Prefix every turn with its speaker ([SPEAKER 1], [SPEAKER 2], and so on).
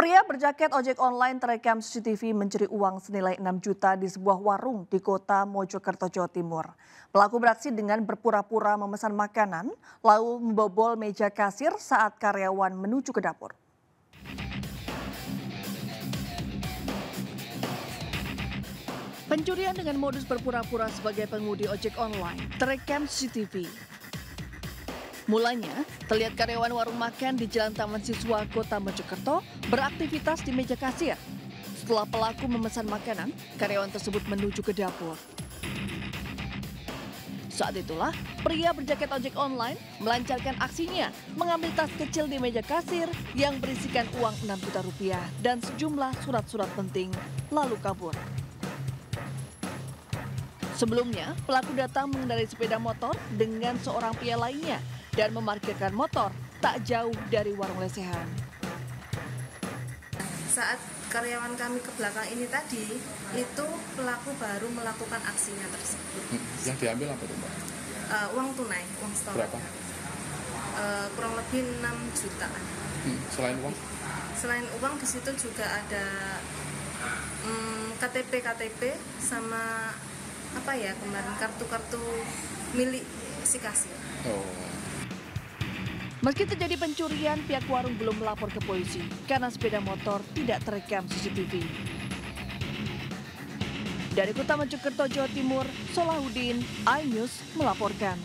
[SPEAKER 1] Pria berjaket ojek online terekam CCTV mencuri uang senilai 6 juta di sebuah warung di kota Mojokerto, Jawa Timur. Pelaku beraksi dengan berpura-pura memesan makanan, lalu membobol meja kasir saat karyawan menuju ke dapur. Pencurian dengan modus berpura-pura sebagai pengemudi ojek online terekam CCTV. Mulanya, terlihat karyawan warung makan di Jalan Taman Siswa Kota Mojokerto beraktivitas di meja kasir. Setelah pelaku memesan makanan, karyawan tersebut menuju ke dapur. Saat itulah, pria berjaket ojek online melancarkan aksinya mengambil tas kecil di meja kasir yang berisikan uang 6 juta rupiah dan sejumlah surat-surat penting, lalu kabur. Sebelumnya, pelaku datang mengendarai sepeda motor dengan seorang pria lainnya dan memarkirkan motor tak jauh dari warung lesehan.
[SPEAKER 2] Saat karyawan kami ke belakang ini tadi, itu pelaku baru melakukan aksinya tersebut.
[SPEAKER 3] Hmm, Yang diambil apa tuh mbak?
[SPEAKER 2] Uh, uang tunai, uang setoran.
[SPEAKER 3] Berapa?
[SPEAKER 2] Uh, kurang lebih 6 jutaan.
[SPEAKER 3] Hmm, Selain uang?
[SPEAKER 2] Selain uang di situ juga ada mm, KTP KTP sama apa ya kemarin kartu-kartu milik si kasir.
[SPEAKER 3] Oh.
[SPEAKER 1] Meski terjadi pencurian, pihak warung belum melapor ke polisi karena sepeda motor tidak terekam CCTV. Dari Kota Mojokerto, Jawa Timur, Solahuddin, iNews melaporkan.